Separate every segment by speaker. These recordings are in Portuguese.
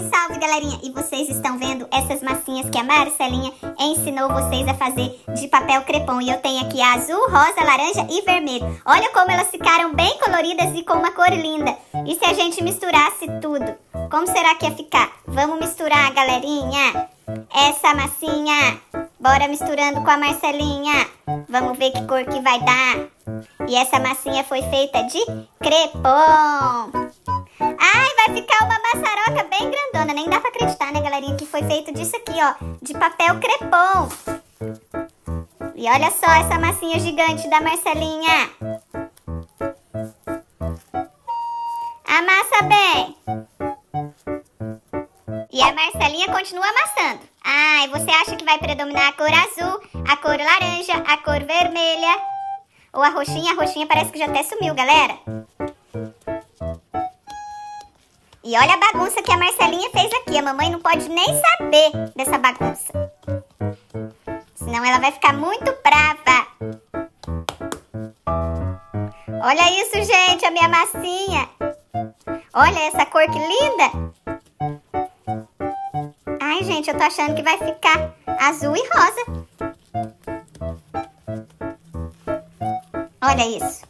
Speaker 1: Salve, salve, galerinha! E vocês estão vendo essas massinhas que a Marcelinha ensinou vocês a fazer de papel crepom. E eu tenho aqui azul, rosa, laranja e vermelho. Olha como elas ficaram bem coloridas e com uma cor linda. E se a gente misturasse tudo? Como será que ia ficar? Vamos misturar, galerinha! Essa massinha, bora misturando com a Marcelinha. Vamos ver que cor que vai dar. E essa massinha foi feita de crepom. Acreditar, né, galerinha, que foi feito disso aqui, ó. De papel crepom. E olha só essa massinha gigante da Marcelinha. Amassa bem. E a Marcelinha continua amassando. Ai, você acha que vai predominar a cor azul, a cor laranja, a cor vermelha? Ou a roxinha? A roxinha parece que já até sumiu, galera. E olha a bagunça que a Marcelinha fez aqui. A mamãe não pode nem saber dessa bagunça. Senão ela vai ficar muito brava. Olha isso, gente, a minha massinha. Olha essa cor que linda. Ai, gente, eu tô achando que vai ficar azul e rosa. Olha isso.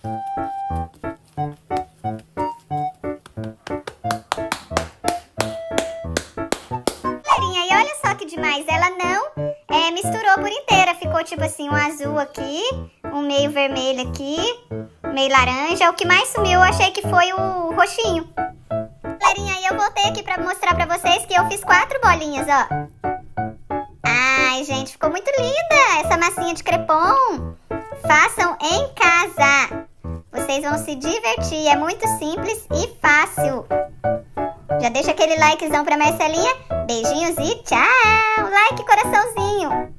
Speaker 1: Demais, ela não é, misturou por inteira. Ficou tipo assim, um azul aqui, um meio vermelho aqui, meio laranja. O que mais sumiu eu achei que foi o roxinho. Galerinha, eu voltei aqui pra mostrar pra vocês que eu fiz quatro bolinhas, ó. Ai, gente, ficou muito linda essa massinha de crepom. Façam em casa. Vocês vão se divertir, é muito simples e fácil. Já deixa aquele likezão pra Marcelinha. Beijinhos e tchau! Like, coraçãozinho!